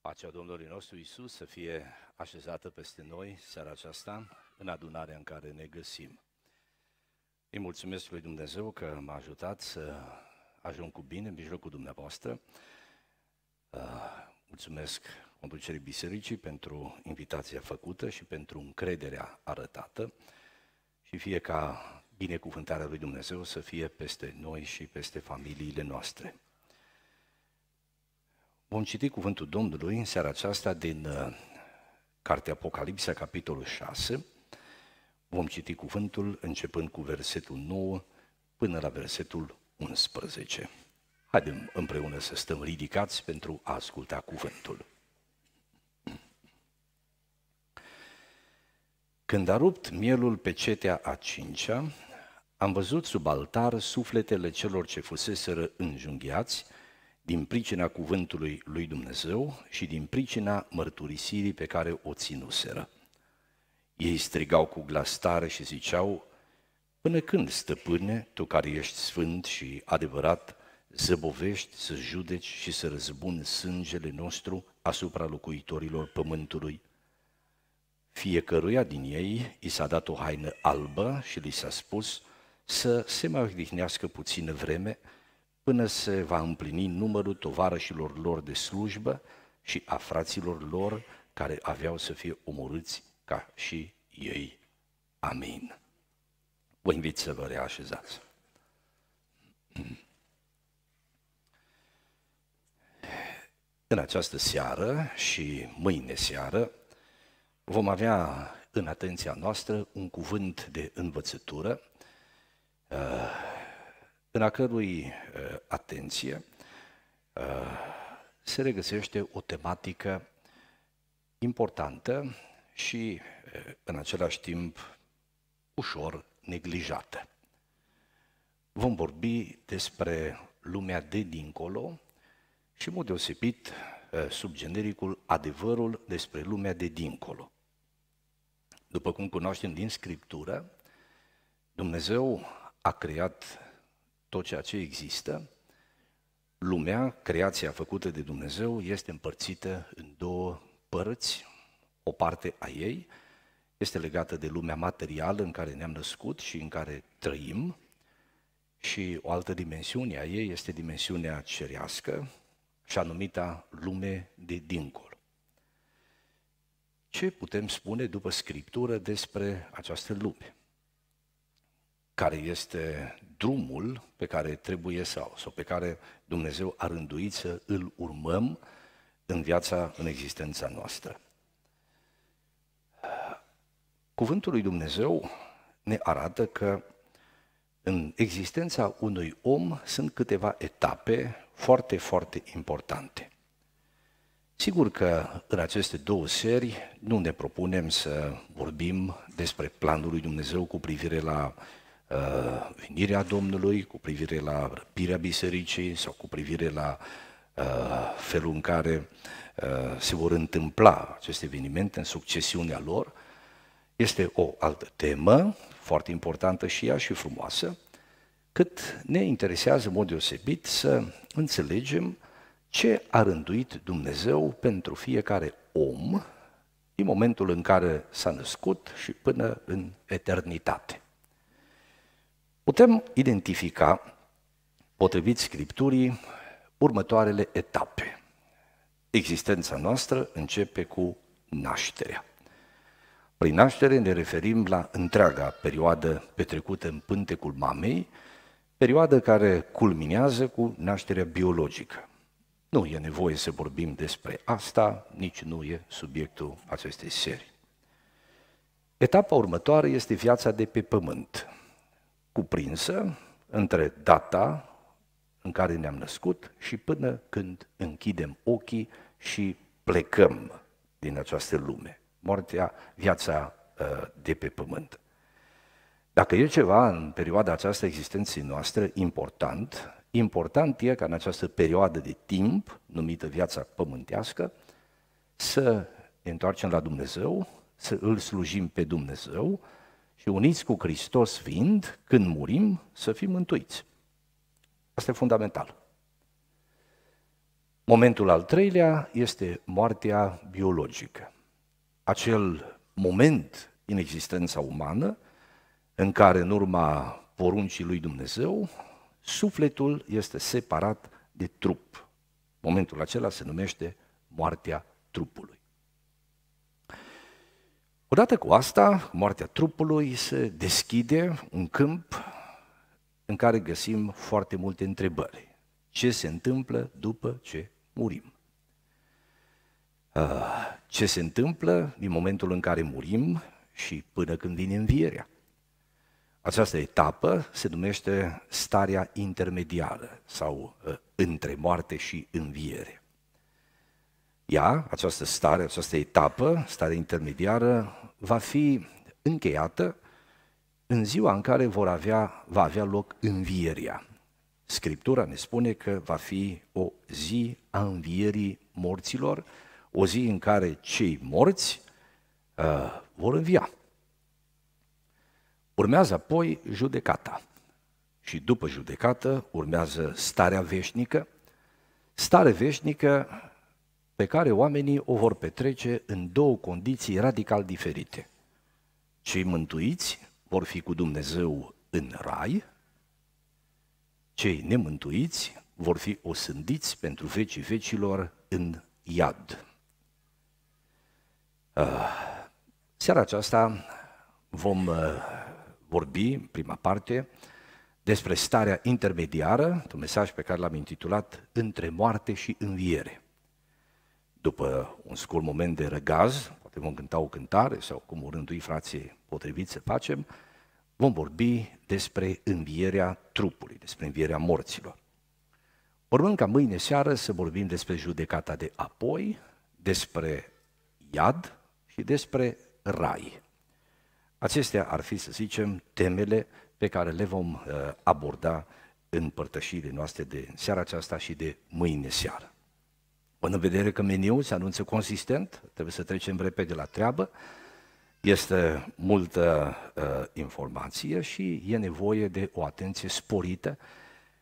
Pacea Domnului nostru Isus să fie așezată peste noi seara aceasta, în adunarea în care ne găsim. Îi mulțumesc lui Dumnezeu că m-a ajutat să ajung cu bine în mijlocul dumneavoastră. Uh, mulțumesc conducerii bisericii pentru invitația făcută și pentru încrederea arătată și fie ca binecuvântarea lui Dumnezeu să fie peste noi și peste familiile noastre. Vom citi cuvântul Domnului în seara aceasta din uh, Cartea Apocalipsa, capitolul 6. Vom citi cuvântul începând cu versetul 9 până la versetul 11. Haidem împreună să stăm ridicați pentru a asculta cuvântul. Când a rupt mielul pe cetea a cincea, am văzut sub altar sufletele celor ce fuseseră înjunghiați, din pricina cuvântului lui Dumnezeu și din pricina mărturisirii pe care o ținuseră. Ei strigau cu glas tare și ziceau, Până când, stăpâne, tu care ești sfânt și adevărat, zăbovești să judeci și să răzbuni sângele nostru asupra locuitorilor pământului? Fiecăruia din ei i s-a dat o haină albă și li s-a spus să se mai odihnească puțină vreme, până se va împlini numărul tovarășilor lor de slujbă și a fraților lor care aveau să fie omorâți ca și ei. Amin. Vă invit să vă reașezați. În această seară și mâine seară vom avea în atenția noastră un cuvânt de învățătură uh, în a cărui uh, atenție uh, se regăsește o tematică importantă și uh, în același timp ușor neglijată. Vom vorbi despre lumea de dincolo și, în mod deosebit, sub genericul adevărul despre lumea de dincolo. După cum cunoaștem din Scriptură, Dumnezeu a creat tot ceea ce există, lumea, creația făcută de Dumnezeu, este împărțită în două părți. O parte a ei este legată de lumea materială în care ne-am născut și în care trăim, și o altă dimensiune a ei este dimensiunea cerească, și anumita lume de dincolo. Ce putem spune după Scriptură despre această lume? Care este drumul pe care trebuie sau, sau pe care Dumnezeu a rânduit să îl urmăm în viața, în existența noastră. Cuvântul lui Dumnezeu ne arată că în existența unui om sunt câteva etape foarte, foarte importante. Sigur că în aceste două seri nu ne propunem să vorbim despre planul lui Dumnezeu cu privire la uh, venirea Domnului, cu privire la răpirea bisericii sau cu privire la uh, felul în care uh, se vor întâmpla aceste evenimente în succesiunea lor, este o altă temă, foarte importantă și ea și frumoasă, cât ne interesează în mod deosebit să înțelegem ce a rânduit Dumnezeu pentru fiecare om din momentul în care s-a născut și până în eternitate. Putem identifica, potrivit Scripturii, următoarele etape. Existența noastră începe cu nașterea. Prin naștere ne referim la întreaga perioadă petrecută în pântecul mamei, perioadă care culminează cu nașterea biologică. Nu e nevoie să vorbim despre asta, nici nu e subiectul acestei serii. Etapa următoare este viața de pe pământ cuprinsă între data în care ne-am născut și până când închidem ochii și plecăm din această lume. Moartea, viața uh, de pe pământ. Dacă e ceva în perioada aceasta existenței noastre important, important e ca în această perioadă de timp, numită viața pământească, să ne întoarcem la Dumnezeu, să îl slujim pe Dumnezeu, și uniți cu Hristos fiind, când murim, să fim mântuiți. Asta e fundamental. Momentul al treilea este moartea biologică. Acel moment în existența umană în care, în urma poruncii lui Dumnezeu, sufletul este separat de trup. Momentul acela se numește moartea trupului. Odată cu asta, moartea trupului, se deschide un câmp în care găsim foarte multe întrebări. Ce se întâmplă după ce murim? Ah, ce se întâmplă din momentul în care murim și până când vine învierea? Această etapă se numește starea intermediară sau uh, între moarte și înviere. Ea, această stare, această etapă, starea intermediară, va fi încheiată în ziua în care vor avea, va avea loc învierea. Scriptura ne spune că va fi o zi a învierii morților, o zi în care cei morți uh, vor învia. Urmează apoi judecata. Și după judecată urmează starea veșnică, stare veșnică pe care oamenii o vor petrece în două condiții radical diferite. Cei mântuiți vor fi cu Dumnezeu în rai, cei nemântuiți vor fi osândiți pentru vecii vecilor în iad. Uh, seara aceasta vom uh, vorbi, în prima parte, despre starea intermediară, un mesaj pe care l-am intitulat Între moarte și înviere. După un scurt moment de răgaz, poate vom cânta o cântare sau cum o rândui frații potrivit să facem, vom vorbi despre învierea trupului, despre învierea morților. Urmând ca mâine seară să vorbim despre judecata de apoi, despre iad și despre rai. Acestea ar fi, să zicem, temele pe care le vom uh, aborda în părtășirile noastre de seara aceasta și de mâine seară. Până în vedere că meniul se anunță consistent, trebuie să trecem repede la treabă, este multă uh, informație și e nevoie de o atenție sporită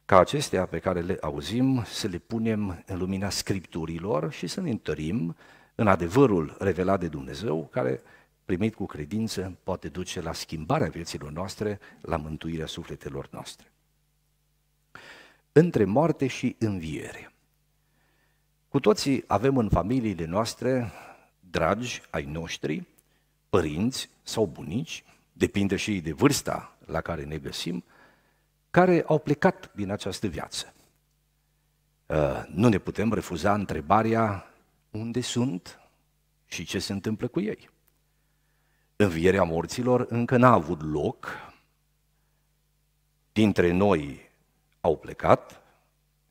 ca acestea pe care le auzim să le punem în lumina scripturilor și să ne întărim în adevărul revelat de Dumnezeu, care primit cu credință poate duce la schimbarea vieților noastre, la mântuirea sufletelor noastre. Între moarte și înviere. Cu toții avem în familiile noastre dragi ai noștri, părinți sau bunici, depinde și de vârsta la care ne găsim, care au plecat din această viață. Uh, nu ne putem refuza întrebarea unde sunt și ce se întâmplă cu ei învierea morților încă n-a avut loc. Dintre noi au plecat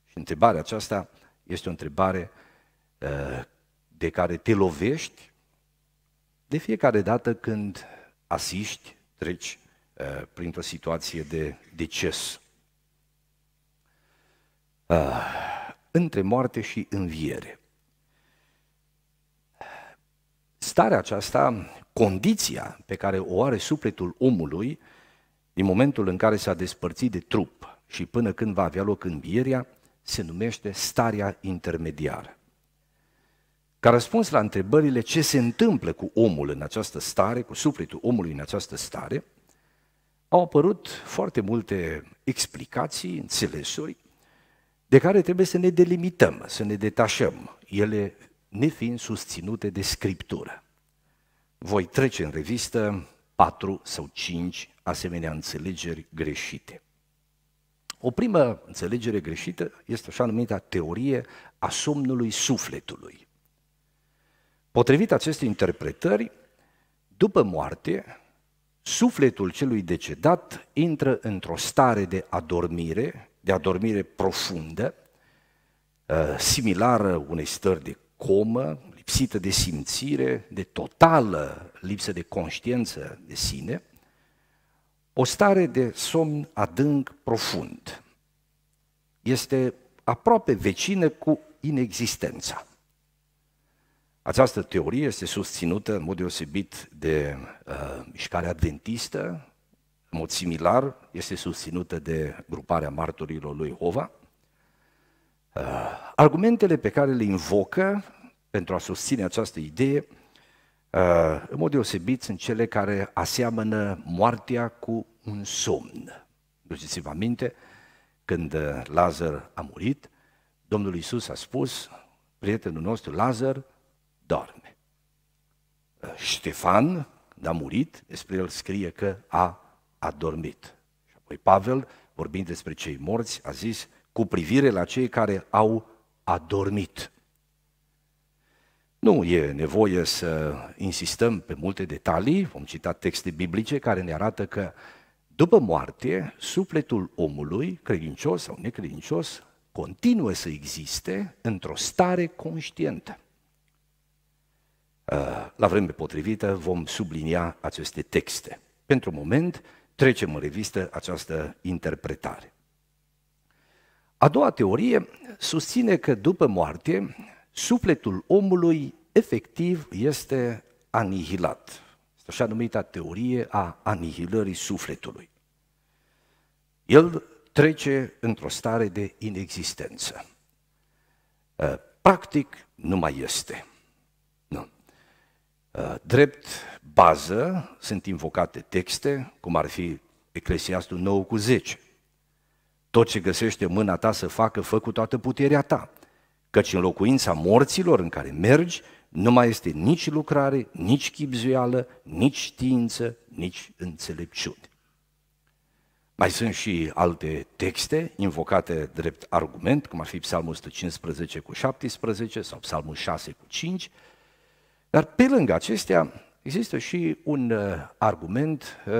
și întrebarea aceasta este o întrebare uh, de care te lovești de fiecare dată când asiști, treci uh, printr-o situație de deces. Uh, între moarte și înviere. Starea aceasta condiția pe care o are sufletul omului din momentul în care s-a despărțit de trup și până când va avea loc învierea, se numește starea intermediară. Ca răspuns la întrebările ce se întâmplă cu omul în această stare, cu sufletul omului în această stare, au apărut foarte multe explicații, înțelesuri, de care trebuie să ne delimităm, să ne detașăm, ele nefiind susținute de Scriptură voi trece în revistă patru sau cinci asemenea înțelegeri greșite. O primă înțelegere greșită este așa numită teorie a somnului sufletului. Potrivit acestei interpretări, după moarte, sufletul celui decedat intră într-o stare de adormire, de adormire profundă, uh, similară unei stări de comă, lipsită de simțire, de totală lipsă de conștiință de sine, o stare de somn adânc profund. Este aproape vecină cu inexistența. Această teorie este susținută în mod deosebit de uh, mișcarea adventistă, în mod similar este susținută de gruparea martorilor lui Hova. Uh, Argumentele pe care le invocă pentru a susține această idee, uh, în mod deosebit, sunt cele care aseamănă moartea cu un somn. Duceți-vă aminte, când uh, Lazar a murit, Domnul Isus a spus, prietenul nostru Lazar doarme. Uh, Ștefan, când a murit, despre el scrie că a adormit. Și apoi Pavel, vorbind despre cei morți, a zis cu privire la cei care au adormit. Nu e nevoie să insistăm pe multe detalii, vom cita texte biblice care ne arată că după moarte, sufletul omului, credincios sau necredincios, continuă să existe într-o stare conștientă. Uh, la vreme potrivită vom sublinia aceste texte. Pentru moment, trecem în revistă această interpretare. A doua teorie susține că după moarte, sufletul omului efectiv este anihilat. Este așa numita teorie a anihilării sufletului. El trece într-o stare de inexistență. Uh, practic, nu mai este. Nu. Uh, drept bază sunt invocate texte, cum ar fi Eclesiastul 9 cu 10. Tot ce găsește mâna ta să facă, fă cu toată puterea ta, căci în locuința morților în care mergi, nu mai este nici lucrare, nici chipzuială, nici știință, nici înțelepciune. Mai sunt și alte texte invocate drept argument, cum ar fi Psalmul 115 cu 17 sau Psalmul 6 cu 5, dar pe lângă acestea există și un uh, argument uh,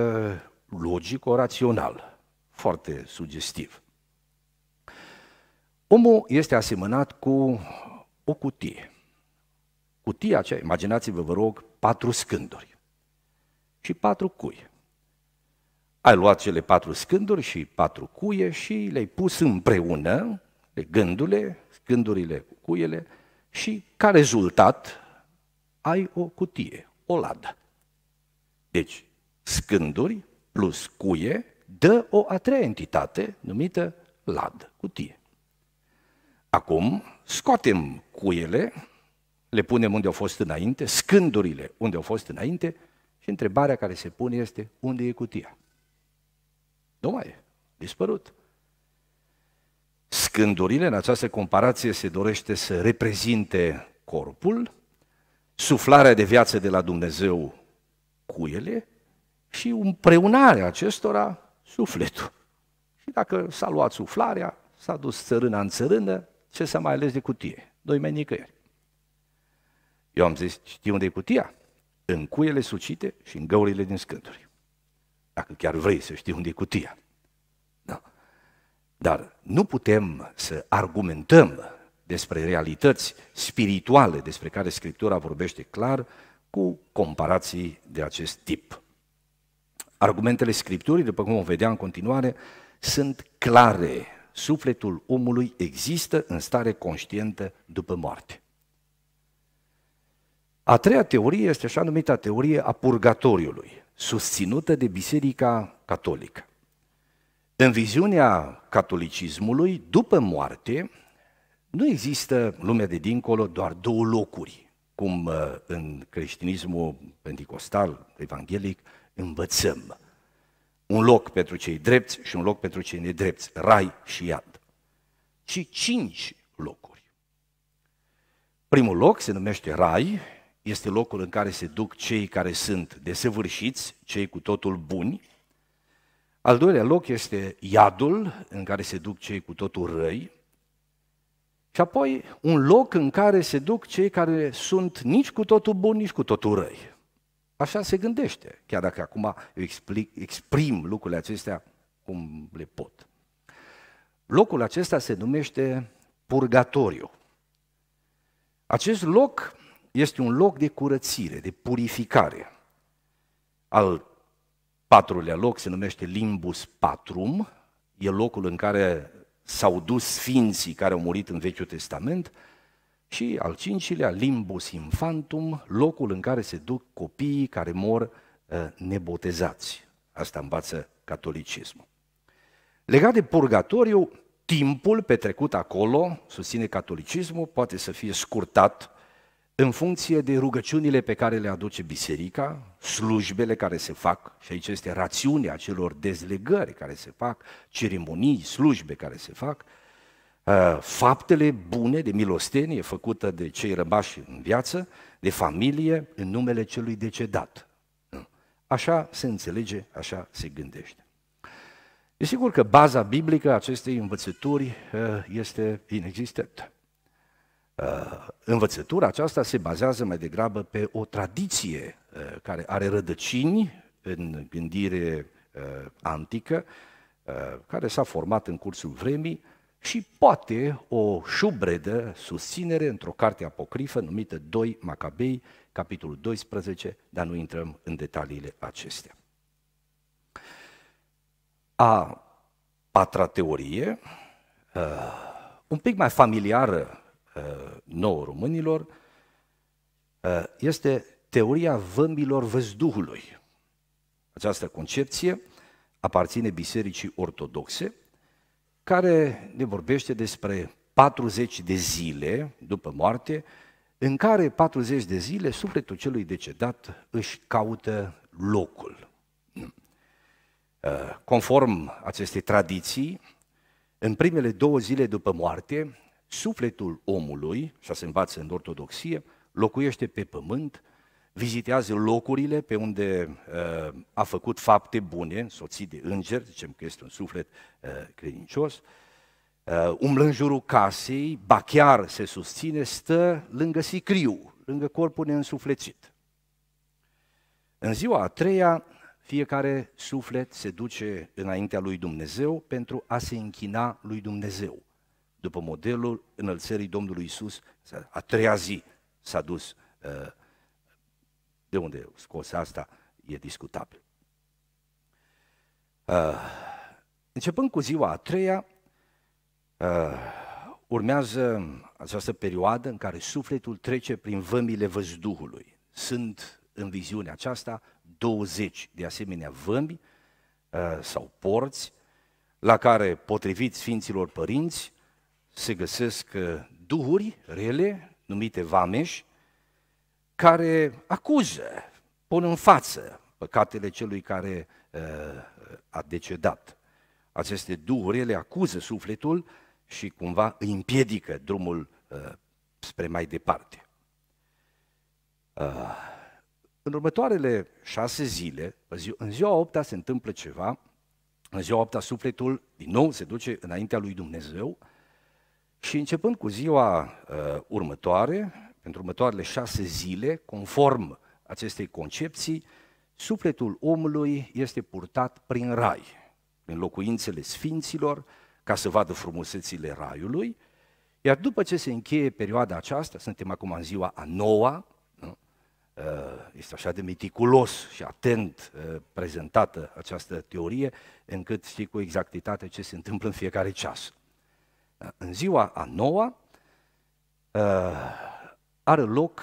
logico-rațional, foarte sugestiv. Omul este asemănat cu o cutie. Cutia aceea, imaginați-vă, vă rog, patru scânduri și patru cui. Ai luat cele patru scânduri și patru cuie și le-ai pus împreună, de gândule, scândurile cu cuiele, și ca rezultat ai o cutie, o ladă. Deci, scânduri plus cuie dă o a treia entitate numită ladă, cutie. Acum scoatem cuiele, le punem unde au fost înainte, scândurile unde au fost înainte și întrebarea care se pune este unde e cutia? Nu mai e, dispărut. Scândurile, în această comparație, se dorește să reprezinte corpul, suflarea de viață de la Dumnezeu cuiele și împreunarea acestora sufletul. Și dacă s-a luat suflarea, s-a dus țărâna în țărână, ce să mai ales de cutie? Doi mai nicăieri. Eu am zis, știi unde e cutia? În cuiele sucite și în găurile din scânduri. Dacă chiar vrei să știi unde e cutia. Da. Dar nu putem să argumentăm despre realități spirituale despre care Scriptura vorbește clar cu comparații de acest tip. Argumentele Scripturii, după cum vom vedea în continuare, sunt clare. Sufletul omului există în stare conștientă după moarte. A treia teorie este așa numita teorie a purgatoriului, susținută de Biserica Catolică. În viziunea catolicismului, după moarte, nu există lumea de dincolo doar două locuri, cum uh, în creștinismul pentecostal, evanghelic, învățăm. Un loc pentru cei drepți și un loc pentru cei nedrepți, rai și iad. Și cinci locuri. Primul loc se numește rai, este locul în care se duc cei care sunt desăvârșiți, cei cu totul buni. Al doilea loc este iadul, în care se duc cei cu totul răi. Și apoi un loc în care se duc cei care sunt nici cu totul buni, nici cu totul răi. Așa se gândește, chiar dacă acum eu explic, exprim lucrurile acestea cum le pot. Locul acesta se numește purgatoriu. Acest loc este un loc de curățire, de purificare. Al patrulea loc se numește Limbus Patrum, e locul în care s-au dus sfinții care au murit în Vechiul Testament, și al cincilea, Limbus Infantum, locul în care se duc copiii care mor uh, nebotezați. Asta învață catolicismul. Legat de purgatoriu, timpul petrecut acolo, susține catolicismul, poate să fie scurtat în funcție de rugăciunile pe care le aduce biserica, slujbele care se fac, și aici este rațiunea celor dezlegări care se fac, ceremonii, slujbe care se fac, uh, faptele bune de milostenie făcută de cei rămași în viață, de familie, în numele celui decedat. Așa se înțelege, așa se gândește. E sigur că baza biblică a acestei învățături uh, este inexistentă. Uh, învățătura aceasta se bazează mai degrabă pe o tradiție uh, care are rădăcini în gândire antică, care s-a format în cursul vremii și poate o șubredă susținere într-o carte apocrifă numită 2 Macabei, capitolul 12, dar nu intrăm în detaliile acestea. A patra teorie, uh, un pic mai familiară uh, nouă românilor, uh, este teoria vămilor văzduhului. Această concepție aparține Bisericii Ortodoxe, care ne vorbește despre 40 de zile după moarte, în care 40 de zile sufletul celui decedat își caută locul. Uh, conform acestei tradiții, în primele două zile după moarte, sufletul omului, așa se învață în ortodoxie, locuiește pe pământ, vizitează locurile pe unde uh, a făcut fapte bune, însoțit de îngeri, zicem că este un suflet uh, credincios, uh, umblă în jurul casei, ba chiar se susține, stă lângă sicriu, lângă corpul neînsuflețit. În ziua a treia, fiecare suflet se duce înaintea lui Dumnezeu pentru a se închina lui Dumnezeu. După modelul înălțării Domnului Isus, a treia zi s-a dus. Uh, de unde scos asta e discutabil. Uh, începând cu ziua a treia, uh, urmează această perioadă în care sufletul trece prin vămile văzduhului. Sunt în viziunea aceasta 20 de asemenea vămi uh, sau porți la care, potrivit Sfinților Părinți, se găsesc uh, duhuri rele, numite vameși, care acuză, pun în față păcatele celui care uh, a decedat. Aceste duhuri le acuză sufletul și cumva îi împiedică drumul spre mai departe. În următoarele șase zile, în ziua opta se întâmplă ceva, în ziua opta sufletul din nou se duce înaintea lui Dumnezeu și începând cu ziua uh, următoare, pentru următoarele șase zile, conform acestei concepții, sufletul omului este purtat prin rai, prin locuințele sfinților, ca să vadă frumusețile raiului, iar după ce se încheie perioada aceasta, suntem acum în ziua a noua, Uh, este așa de meticulos și atent uh, prezentată această teorie, încât știi cu exactitate ce se întâmplă în fiecare ceas. Uh, în ziua a noua are loc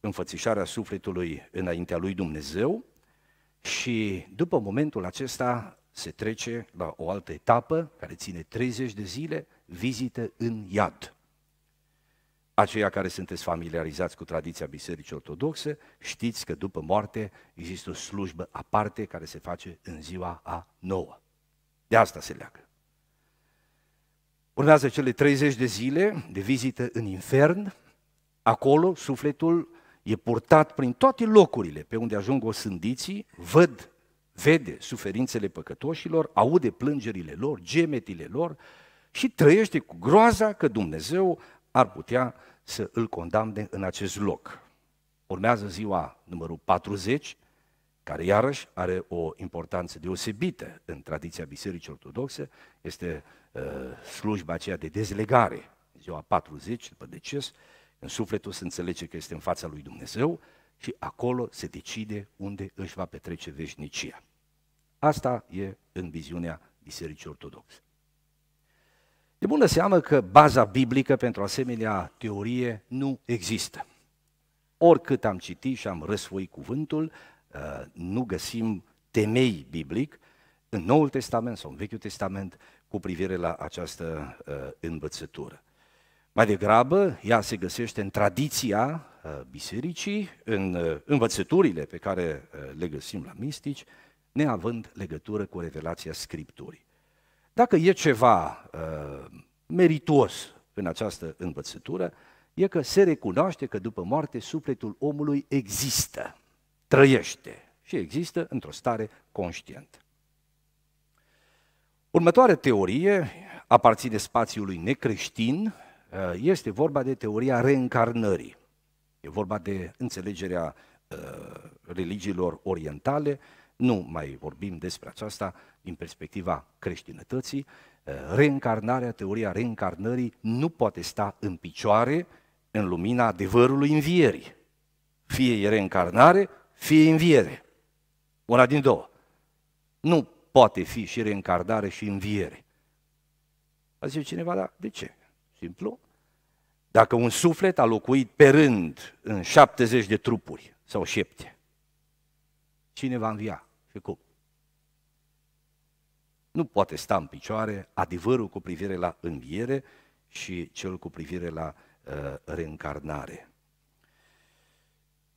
înfățișarea sufletului înaintea lui Dumnezeu și după momentul acesta se trece la o altă etapă care ține 30 de zile, vizită în iad aceia care sunteți familiarizați cu tradiția Bisericii Ortodoxe, știți că după moarte există o slujbă aparte care se face în ziua a nouă. De asta se leagă. Urmează cele 30 de zile de vizită în infern, acolo sufletul e purtat prin toate locurile pe unde ajung o sândiții, văd, vede suferințele păcătoșilor, aude plângerile lor, gemetile lor și trăiește cu groaza că Dumnezeu ar putea să îl condamne în acest loc. Urmează ziua numărul 40, care iarăși are o importanță deosebită în tradiția Bisericii Ortodoxe, este uh, slujba aceea de dezlegare, ziua 40, după deces, în sufletul se înțelege că este în fața lui Dumnezeu și acolo se decide unde își va petrece veșnicia. Asta e în viziunea Bisericii Ortodoxe. De bună seamă că baza biblică pentru asemenea teorie nu există. Oricât am citit și am răsfoit cuvântul, uh, nu găsim temei biblic în Noul Testament sau în Vechiul Testament cu privire la această uh, învățătură. Mai degrabă, ea se găsește în tradiția uh, bisericii, în uh, învățăturile pe care uh, le găsim la mistici, neavând legătură cu revelația Scripturii. Dacă e ceva uh, merituos în această învățătură, e că se recunoaște că după moarte sufletul omului există, trăiește și există într-o stare conștientă. Următoarea teorie aparține spațiului necreștin, uh, este vorba de teoria reîncarnării. E vorba de înțelegerea uh, religiilor orientale, nu mai vorbim despre aceasta din perspectiva creștinătății. Uh, reîncarnarea, teoria reîncarnării nu poate sta în picioare în lumina adevărului învierii. Fie e reîncarnare, fie înviere. Una din două. Nu poate fi și reîncarnare și înviere. A zice cineva, da, de ce? Simplu. Dacă un suflet a locuit pe rând în 70 de trupuri sau șepte, cine va învia și cum? Nu poate sta în picioare adevărul cu privire la înviere și cel cu privire la uh, reîncarnare.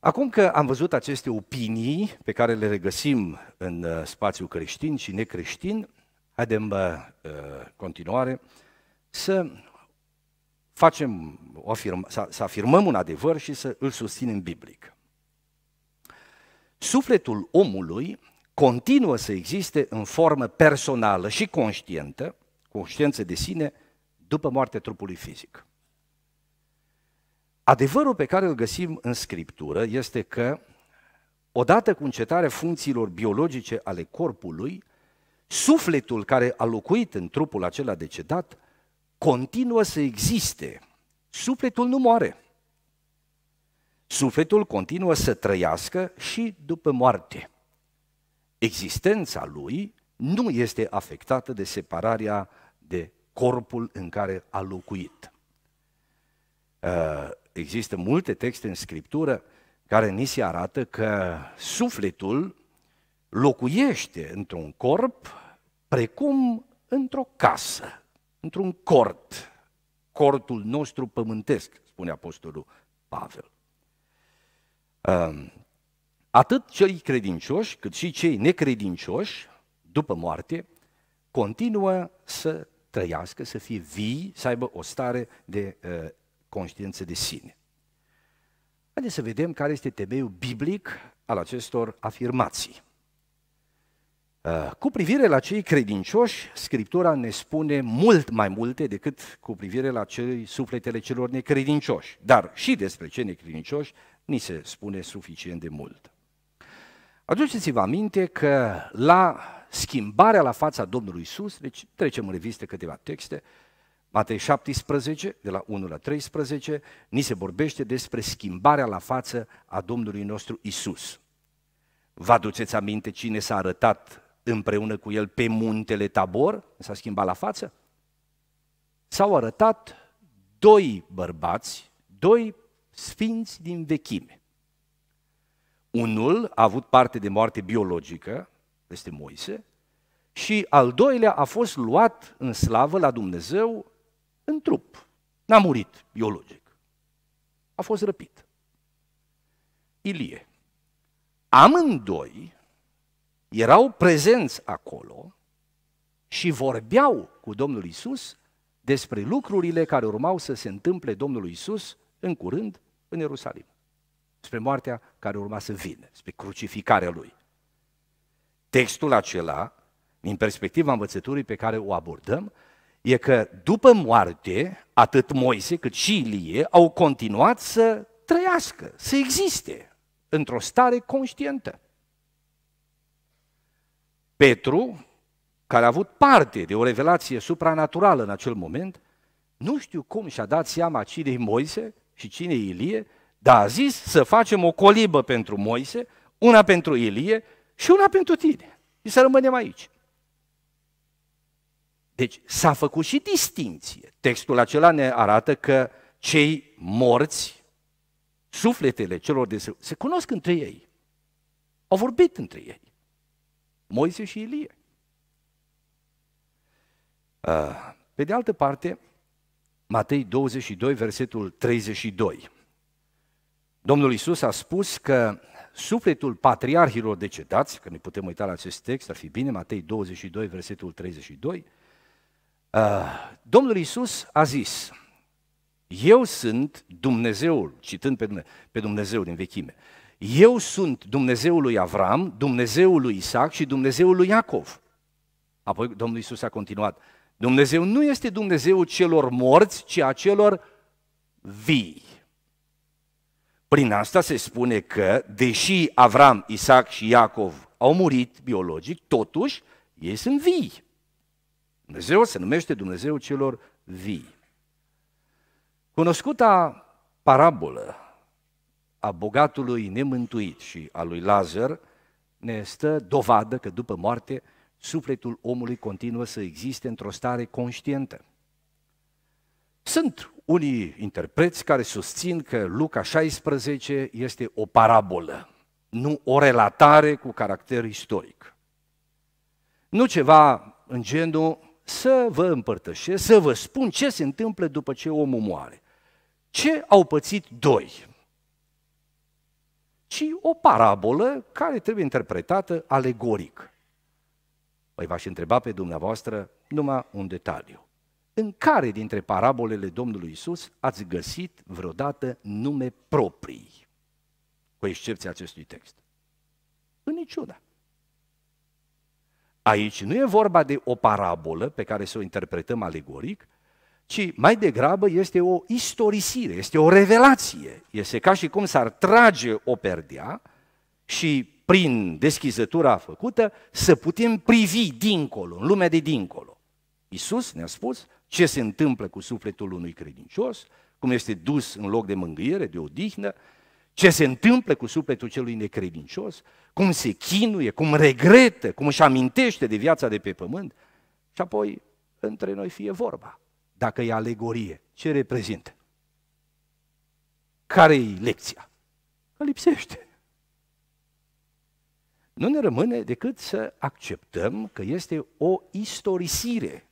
Acum că am văzut aceste opinii pe care le regăsim în uh, spațiul creștin și necreștin, haidem uh, uh continuare să facem o afirm, să, să afirmăm un adevăr și să îl susținem biblic. Sufletul omului continuă să existe în formă personală și conștientă, conștiență de sine, după moartea trupului fizic. Adevărul pe care îl găsim în Scriptură este că, odată cu încetarea funcțiilor biologice ale corpului, sufletul care a locuit în trupul acela decedat continuă să existe. Sufletul nu moare. Sufletul continuă să trăiască și după moarte. Existența lui nu este afectată de separarea de corpul în care a locuit. Uh, există multe texte în Scriptură care ni se arată că sufletul locuiește într-un corp precum într-o casă, într-un cort, cortul nostru pământesc, spune Apostolul Pavel. Um, atât cei credincioși cât și cei necredincioși, după moarte, continuă să trăiască, să fie vii, să aibă o stare de uh, conștiință de sine. Haideți să vedem care este temeiul biblic al acestor afirmații. Uh, cu privire la cei credincioși, Scriptura ne spune mult mai multe decât cu privire la cei sufletele celor necredincioși. Dar și despre cei necredincioși ni se spune suficient de mult. Aduceți-vă aminte că la schimbarea la fața Domnului Isus, deci trecem în reviste câteva texte, Matei 17, de la 1 la 13, ni se vorbește despre schimbarea la față a Domnului nostru Isus. Vă aduceți aminte cine s-a arătat împreună cu el pe muntele Tabor? S-a schimbat la față? S-au arătat doi bărbați, doi sfinți din vechime. Unul a avut parte de moarte biologică, este Moise, și al doilea a fost luat în slavă la Dumnezeu în trup. N-a murit biologic. A fost răpit. Ilie. Amândoi erau prezenți acolo și vorbeau cu Domnul Isus despre lucrurile care urmau să se întâmple Domnului Isus în curând în Ierusalim. Spre moartea care urma să vină, spre crucificarea lui. Textul acela, din perspectiva învățăturii pe care o abordăm, e că după moarte, atât Moise cât și Ilie au continuat să trăiască, să existe într-o stare conștientă. Petru, care a avut parte de o revelație supranaturală în acel moment, nu știu cum și-a dat seama cine Moise și cine Ilie, dar a zis să facem o colibă pentru Moise, una pentru Ilie și una pentru tine. Și să rămânem aici. Deci s-a făcut și distinție. Textul acela ne arată că cei morți, sufletele celor de se, se cunosc între ei. Au vorbit între ei. Moise și Ilie. Uh, pe de altă parte, Matei 22, versetul 32. Domnul Isus a spus că sufletul patriarhilor decetați, că ne putem uita la acest text, ar fi bine, Matei 22, versetul 32, uh, Domnul Isus a zis, eu sunt Dumnezeul, citând pe Dumnezeu, pe Dumnezeu din vechime, eu sunt Dumnezeul lui Avram, Dumnezeul lui Isaac și Dumnezeul lui Iacov. Apoi Domnul Isus a continuat, Dumnezeu nu este Dumnezeul celor morți, ci a celor vii. Prin asta se spune că, deși Avram, Isaac și Iacov au murit biologic, totuși ei sunt vii. Dumnezeu se numește Dumnezeu celor vii. Cunoscuta parabolă a bogatului nemântuit și a lui Lazar ne stă dovadă că după moarte sufletul omului continuă să existe într-o stare conștientă. Sunt unii interpreți care susțin că Luca 16 este o parabolă, nu o relatare cu caracter istoric. Nu ceva în genul să vă împărtășesc, să vă spun ce se întâmplă după ce omul moare. Ce au pățit doi? Ci o parabolă care trebuie interpretată alegoric. Păi v-aș întreba pe dumneavoastră numai un detaliu. În care dintre parabolele Domnului Isus ați găsit vreodată nume proprii, cu excepția acestui text? În niciuna. Aici nu e vorba de o parabolă pe care să o interpretăm alegoric, ci mai degrabă este o istorisire, este o revelație. Este ca și cum s-ar trage o perdea și prin deschizătura făcută, să putem privi dincolo, în lumea de dincolo. Iisus ne-a spus ce se întâmplă cu sufletul unui credincios, cum este dus în loc de mângâiere, de odihnă, ce se întâmplă cu sufletul celui necredincios, cum se chinuie, cum regretă, cum își amintește de viața de pe pământ și apoi între noi fie vorba. Dacă e alegorie, ce reprezintă? Care e lecția? Că lipsește. Nu ne rămâne decât să acceptăm că este o istorisire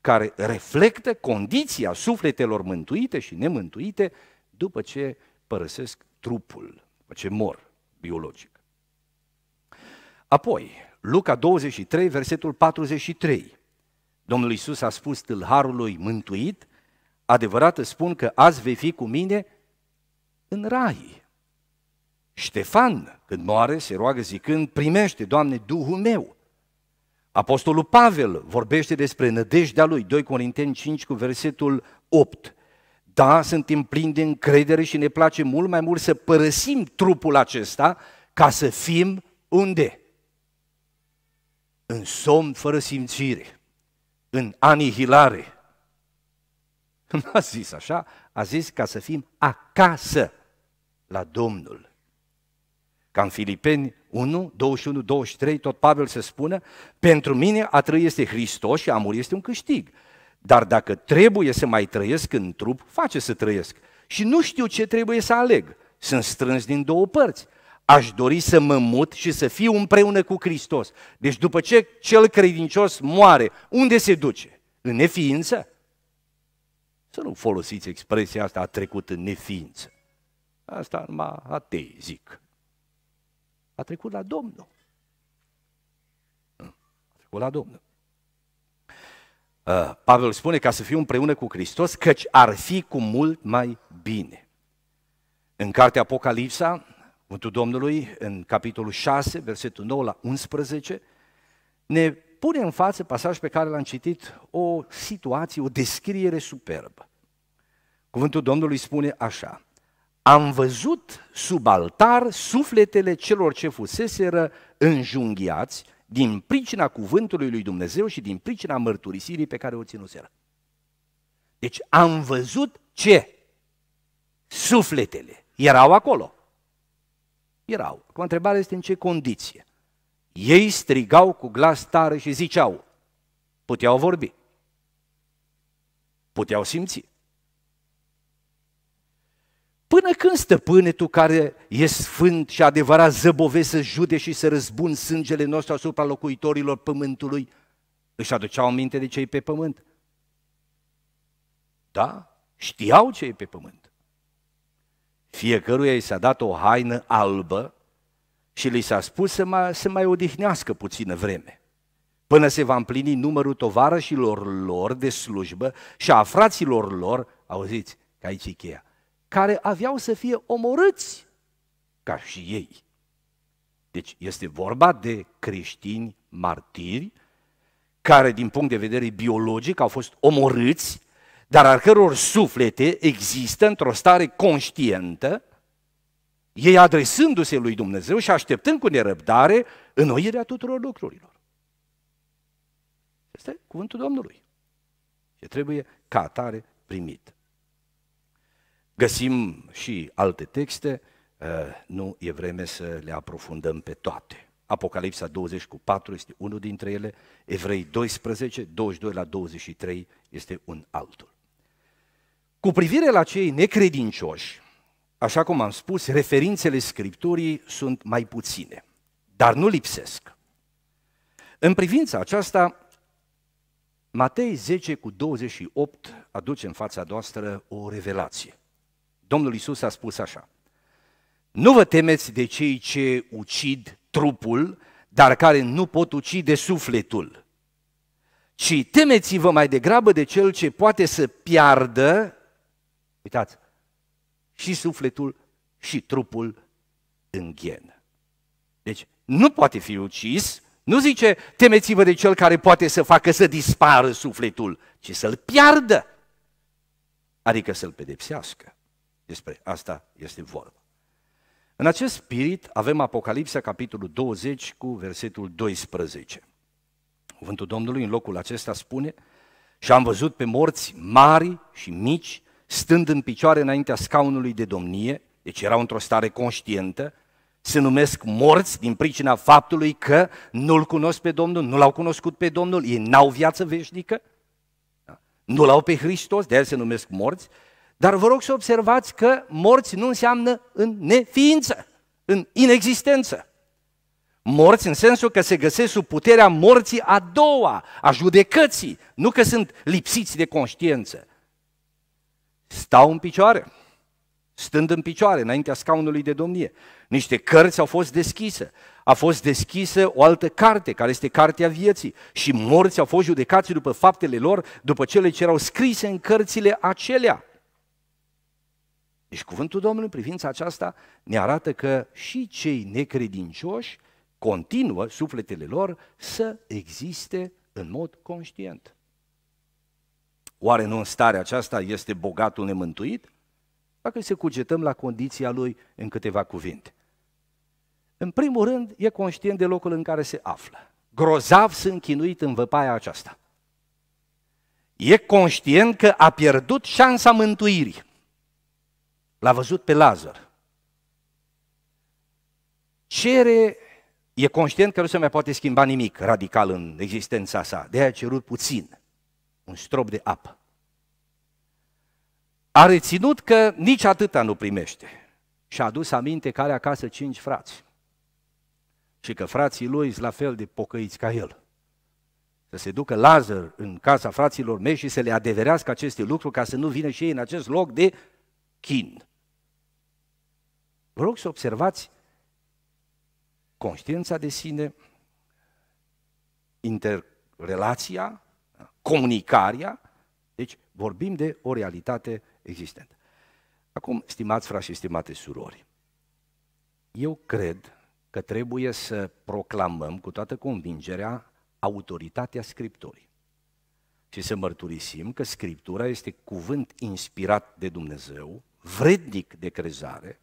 care reflectă condiția sufletelor mântuite și nemântuite după ce părăsesc trupul, după ce mor biologic. Apoi, Luca 23, versetul 43. Domnul Iisus a spus tâlharului mântuit, adevărat îți spun că azi vei fi cu mine în rai. Ștefan, când moare, se roagă zicând, primește, Doamne, Duhul meu. Apostolul Pavel vorbește despre nădejdea lui, 2 Corinteni 5 cu versetul 8. Da, suntem plini de încredere și ne place mult mai mult să părăsim trupul acesta ca să fim unde? În somn fără simțire, în anihilare. Nu a zis așa, a zis ca să fim acasă la Domnul. Ca în Filipeni 1, 21, 23, tot Pavel se spune, pentru mine a trăi este Hristos și a muri este un câștig. Dar dacă trebuie să mai trăiesc în trup, face să trăiesc. Și nu știu ce trebuie să aleg. Sunt strâns din două părți. Aș dori să mă mut și să fiu împreună cu Hristos. Deci după ce cel credincios moare, unde se duce? În neființă? Să nu folosiți expresia asta, a trecut în neființă. Asta numai atei zic. A trecut la Domnul. A trecut la Domnul. Uh, Pavel spune ca să fiu împreună cu Hristos, căci ar fi cu mult mai bine. În cartea Apocalipsa, cuvântul Domnului, în capitolul 6, versetul 9 la 11, ne pune în față pasaj pe care l-am citit o situație, o descriere superbă. Cuvântul Domnului spune așa, am văzut sub altar sufletele celor ce fuseseră înjunghiați din pricina cuvântului lui Dumnezeu și din pricina mărturisirii pe care o ținuseră. Deci am văzut ce? Sufletele. Erau acolo. Erau. Cu întrebarea este în ce condiție. Ei strigau cu glas tare și ziceau, puteau vorbi, puteau simți. Până când, stăpâne, tu care e sfânt și adevărat zăbove să jude și să răzbun sângele nostru asupra locuitorilor pământului? Își aduceau aminte de cei pe pământ. Da? Știau ce e pe pământ. Fiecăruia i s-a dat o haină albă și li s-a spus să mai, să mai odihnească puțină vreme, până se va împlini numărul tovarășilor lor de slujbă și a fraților lor, auziți, că aici e cheia, care aveau să fie omorâți ca și ei. Deci este vorba de creștini martiri care din punct de vedere biologic au fost omorâți, dar al căror suflete există într-o stare conștientă, ei adresându-se lui Dumnezeu și așteptând cu nerăbdare înnoirea tuturor lucrurilor. Este cuvântul Domnului. Și trebuie ca atare primit. Găsim și alte texte, uh, nu e vreme să le aprofundăm pe toate. Apocalipsa 20 cu 4 este unul dintre ele, Evrei 12, 22 la 23 este un altul. Cu privire la cei necredincioși, așa cum am spus, referințele Scripturii sunt mai puține, dar nu lipsesc. În privința aceasta, Matei 10 cu 28 aduce în fața noastră o revelație. Domnul Isus a spus așa, nu vă temeți de cei ce ucid trupul, dar care nu pot ucide sufletul, ci temeți-vă mai degrabă de cel ce poate să piardă, uitați, și sufletul și trupul în ghen. Deci nu poate fi ucis, nu zice temeți-vă de cel care poate să facă să dispară sufletul, ci să-l piardă, adică să-l pedepsească. Despre asta este vorba. În acest spirit avem Apocalipsa, capitolul 20, cu versetul 12. Cuvântul Domnului în locul acesta spune, și am văzut pe morți mari și mici, stând în picioare înaintea scaunului de domnie, deci erau într-o stare conștientă, se numesc morți din pricina faptului că nu-L cunosc pe Domnul, nu L-au cunoscut pe Domnul, ei n-au viață veșnică, da? nu L-au pe Hristos, de aia se numesc morți, dar vă rog să observați că morți nu înseamnă în neființă, în inexistență. Morți în sensul că se găsesc sub puterea morții a doua, a judecății, nu că sunt lipsiți de conștiință. Stau în picioare, stând în picioare înaintea scaunului de domnie. Niște cărți au fost deschise. A fost deschisă o altă carte, care este cartea vieții. Și morți au fost judecați după faptele lor, după cele ce erau scrise în cărțile acelea. Deci cuvântul Domnului în privința aceasta ne arată că și cei necredincioși continuă sufletele lor să existe în mod conștient. Oare nu în starea aceasta este bogatul nemântuit? Dacă să cugetăm la condiția lui în câteva cuvinte. În primul rând, e conștient de locul în care se află. Grozav sunt chinuit în văpaia aceasta. E conștient că a pierdut șansa mântuirii. L-a văzut pe Lazar. Cere, e conștient că nu se mai poate schimba nimic radical în existența sa, de aia a cerut puțin, un strop de apă. A reținut că nici atâta nu primește și a adus aminte că are acasă cinci frați și că frații lui sunt la fel de pocăiți ca el. Să se ducă Lazar în casa fraților mei și să le adeverească aceste lucruri ca să nu vină și ei în acest loc de chin. Vă rog să observați conștiința de sine, interrelația, comunicarea, deci vorbim de o realitate existentă. Acum, stimați frați și stimate surori, eu cred că trebuie să proclamăm cu toată convingerea autoritatea Scripturii și să mărturisim că Scriptura este cuvânt inspirat de Dumnezeu, vrednic de crezare,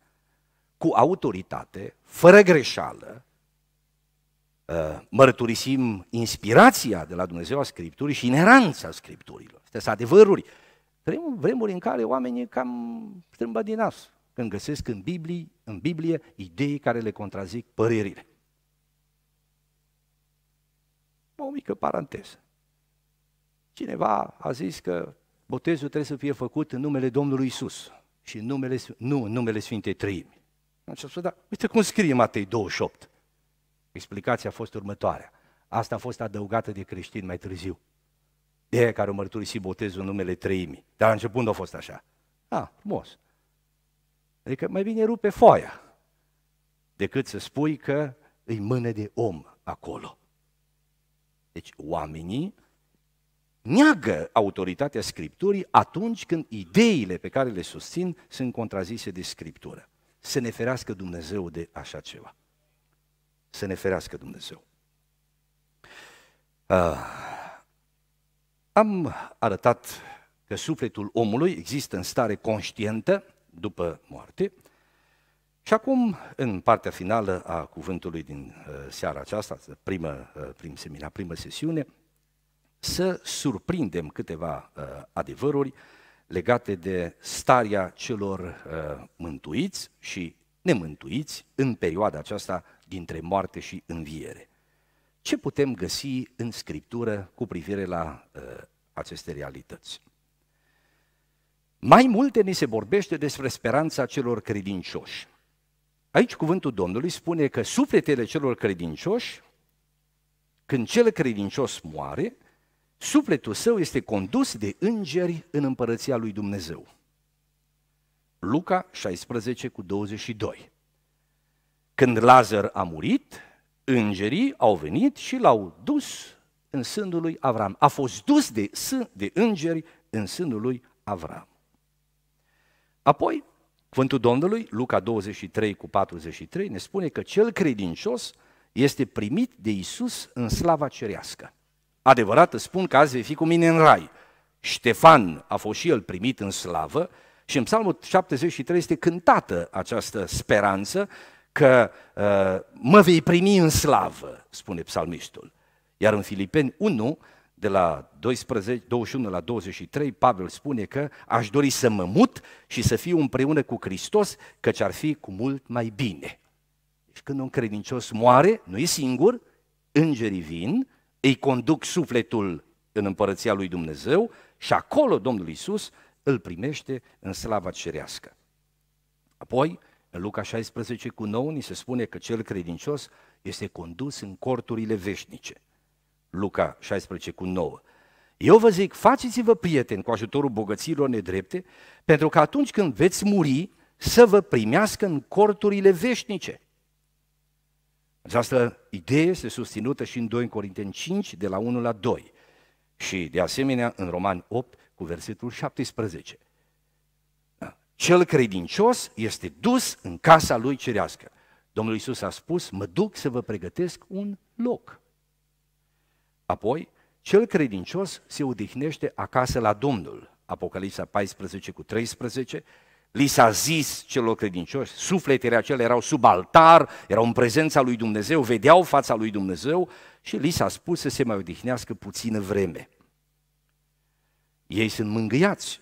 cu autoritate, fără greșeală, uh, mărturisim inspirația de la Dumnezeu a Scripturii și ineranța Scripturilor. Astea sunt adevăruri. Trăim vremuri în care oamenii cam strâmbă din nas când găsesc în Biblie, în Biblie idei care le contrazic părerile. O mică paranteză. Cineva a zis că botezul trebuie să fie făcut în numele Domnului Isus și în numele, nu în numele Sfintei Trăimi. Am spus, da, uite cum scrie Matei 28. Explicația a fost următoarea. Asta a fost adăugată de creștini mai târziu. De aia care au mărturisit botezul în numele treimii. Dar la început nu a fost așa. Ah, frumos. Adică mai bine rupe foaia decât să spui că îi mână de om acolo. Deci oamenii neagă autoritatea Scripturii atunci când ideile pe care le susțin sunt contrazise de Scriptură. Să ne ferească Dumnezeu de așa ceva. Să ne ferească Dumnezeu. Uh, am arătat că sufletul omului există în stare conștientă după moarte și acum, în partea finală a cuvântului din uh, seara aceasta, primă, uh, prim seminar, primă sesiune, să surprindem câteva uh, adevăruri legate de starea celor uh, mântuiți și nemântuiți în perioada aceasta dintre moarte și înviere. Ce putem găsi în Scriptură cu privire la uh, aceste realități? Mai multe ni se vorbește despre speranța celor credincioși. Aici cuvântul Domnului spune că sufletele celor credincioși, când cel credincios moare, sufletul său este condus de îngeri în împărăția lui Dumnezeu. Luca 16 cu 22. Când Lazar a murit, îngerii au venit și l-au dus în sânul lui Avram. A fost dus de, de îngeri în sânul lui Avram. Apoi, Cuvântul Domnului, Luca 23 cu 43, ne spune că cel credincios este primit de Isus în slava cerească. Adevărat, îți spun că azi vei fi cu mine în rai. Ștefan a fost și el primit în slavă și în Psalmul 73 este cântată această speranță că uh, mă vei primi în slavă, spune psalmistul. Iar în Filipeni 1, de la 12, 21 la 23, Pavel spune că aș dori să mă mut și să fiu împreună cu Hristos, căci ar fi cu mult mai bine. Deci când un credincios moare, nu e singur, îngerii vin, îi conduc sufletul în împărăția lui Dumnezeu și acolo Domnul Isus îl primește în slava cerească. Apoi, în Luca 16 cu 9, ni se spune că cel credincios este condus în corturile veșnice. Luca 16 cu 9. Eu vă zic, faceți-vă prieteni cu ajutorul bogăților nedrepte, pentru că atunci când veți muri, să vă primească în corturile veșnice. Această idee este susținută și în 2 Corinteni 5, de la 1 la 2, și de asemenea în Roman 8, cu versetul 17. Da. Cel credincios este dus în casa lui cerească. Domnul Isus a spus, mă duc să vă pregătesc un loc. Apoi, cel credincios se odihnește acasă la Domnul. Apocalipsa 14 cu 13, li s-a zis celor credincioși, sufletele acelea erau sub altar, erau în prezența lui Dumnezeu, vedeau fața lui Dumnezeu și li s-a spus să se mai odihnească puțină vreme. Ei sunt mângâiați,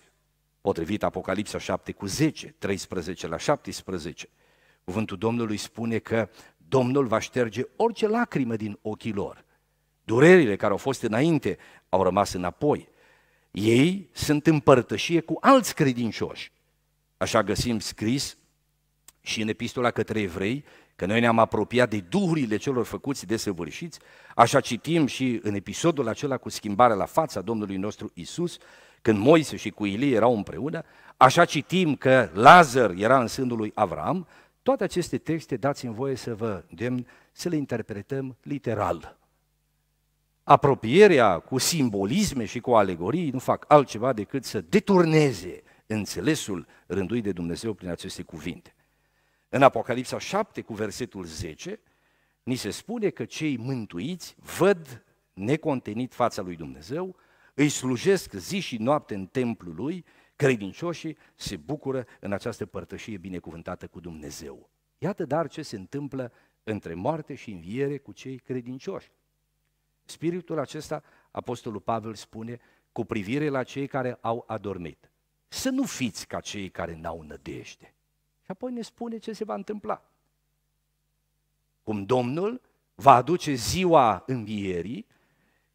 potrivit Apocalipsa 7 cu 10, 13 la 17. Cuvântul Domnului spune că Domnul va șterge orice lacrimă din ochii lor Durerile care au fost înainte au rămas înapoi. Ei sunt în părtășie cu alți credincioși. Așa găsim scris și în epistola către evrei, că noi ne-am apropiat de duhurile celor făcuți desăvârșiți, așa citim și în episodul acela cu schimbarea la fața Domnului nostru Isus, când Moise și cu Ilie erau împreună, așa citim că Lazar era în sânul lui Avram, toate aceste texte dați-mi voie să vă demn să le interpretăm literal. Apropierea cu simbolisme și cu alegorii nu fac altceva decât să deturneze înțelesul rânduit de Dumnezeu prin aceste cuvinte. În Apocalipsa 7 cu versetul 10, ni se spune că cei mântuiți văd necontenit fața lui Dumnezeu, îi slujesc zi și noapte în templul lui, credincioșii se bucură în această părtășie binecuvântată cu Dumnezeu. Iată dar ce se întâmplă între moarte și înviere cu cei credincioși. Spiritul acesta, Apostolul Pavel spune, cu privire la cei care au adormit. Să nu fiți ca cei care n-au nădejde. Și apoi ne spune ce se va întâmpla. Cum Domnul va aduce ziua învierii,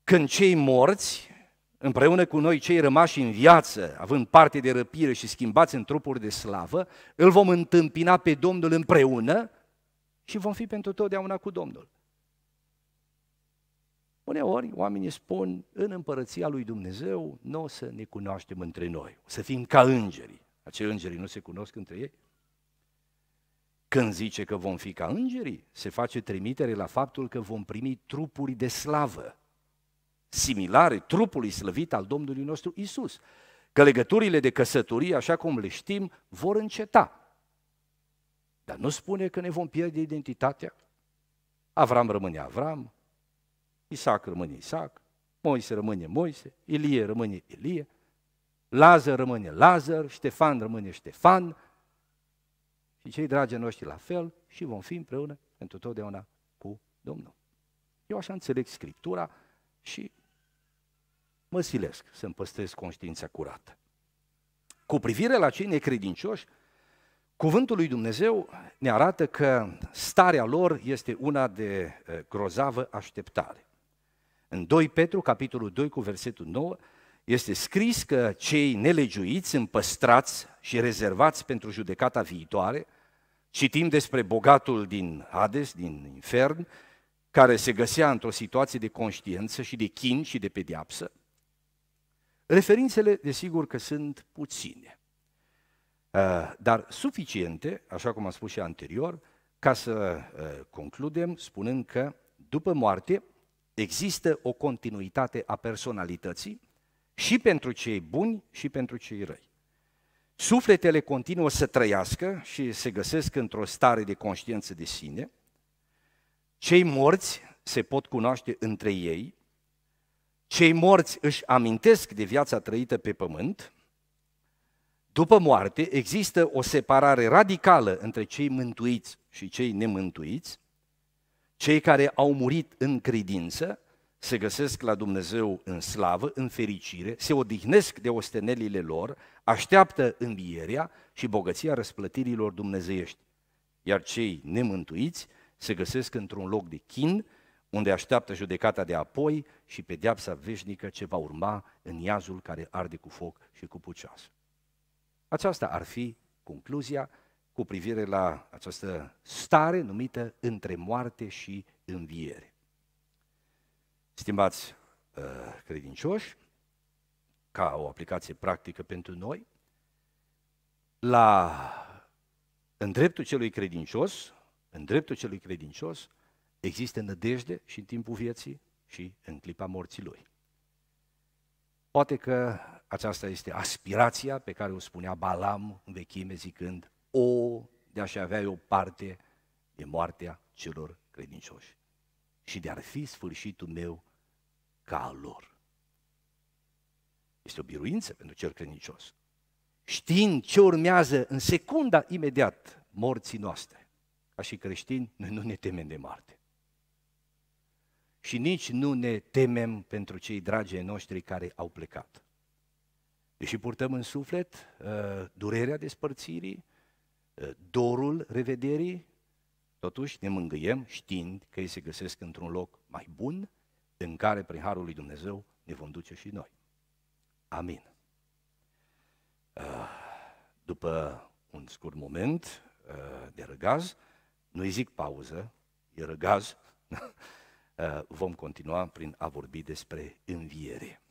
când cei morți, împreună cu noi cei rămași în viață, având parte de răpire și schimbați în trupuri de slavă, îl vom întâmpina pe Domnul împreună și vom fi pentru totdeauna cu Domnul. Uneori oamenii spun, în împărăția lui Dumnezeu nu o să ne cunoaștem între noi, o să fim ca îngerii. Acei îngerii nu se cunosc între ei? Când zice că vom fi ca îngerii, se face trimitere la faptul că vom primi trupuri de slavă, similare trupului slăvit al Domnului nostru Isus. Că legăturile de căsătorie, așa cum le știm, vor înceta. Dar nu spune că ne vom pierde identitatea. Avram rămâne Avram, Isaac rămâne Isaac, Moise rămâne Moise, Ilie rămâne Ilie, Lazar rămâne Lazar, Ștefan rămâne Ștefan, și cei dragi noștri la fel și vom fi împreună pentru totdeauna cu Domnul. Eu așa înțeleg Scriptura și mă silesc să-mi păstrez conștiința curată. Cu privire la cei necredincioși, Cuvântul lui Dumnezeu ne arată că starea lor este una de eh, grozavă așteptare. În 2 Petru, capitolul 2, cu versetul 9, este scris că cei nelegiuiți sunt păstrați și rezervați pentru judecata viitoare. Citim despre bogatul din Hades, din infern, care se găsea într-o situație de conștiință și de chin și de pediapsă. Referințele, desigur că sunt puține, uh, dar suficiente, așa cum am spus și anterior, ca să uh, concludem spunând că după moarte există o continuitate a personalității și pentru cei buni și pentru cei răi. Sufletele continuă să trăiască și se găsesc într-o stare de conștiință de sine. Cei morți se pot cunoaște între ei. Cei morți își amintesc de viața trăită pe pământ. După moarte există o separare radicală între cei mântuiți și cei nemântuiți. Cei care au murit în credință se găsesc la Dumnezeu în slavă, în fericire, se odihnesc de ostenelile lor, așteaptă învierea și bogăția răsplătirilor dumnezeiești. Iar cei nemântuiți se găsesc într-un loc de chin, unde așteaptă judecata de apoi și pedeapsa veșnică ce va urma în iazul care arde cu foc și cu pucioasă. Aceasta ar fi concluzia cu privire la această stare numită între moarte și înviere. Stimați uh, credincioși, ca o aplicație practică pentru noi, la, în dreptul celui credincios, în dreptul celui credincios, există nădejde și în timpul vieții și în clipa morții lui. Poate că aceasta este aspirația pe care o spunea Balam în vechime zicând, o, de a-și avea eu parte de moartea celor credincioși și de a fi sfârșitul meu ca al lor. Este o biruință pentru cel credincios. Știind ce urmează în secunda imediat morții noastre, ca și creștini, noi nu ne temem de moarte. Și nici nu ne temem pentru cei dragi noștri care au plecat. Deși purtăm în suflet uh, durerea despărțirii, uh, dorul revederii, totuși ne mângâiem știind că ei se găsesc într-un loc mai bun, în care, prin Harul lui Dumnezeu, ne vom duce și noi. Amin. Uh, după un scurt moment uh, de răgaz, nu-i zic pauză, e răgaz, uh, vom continua prin a vorbi despre înviere.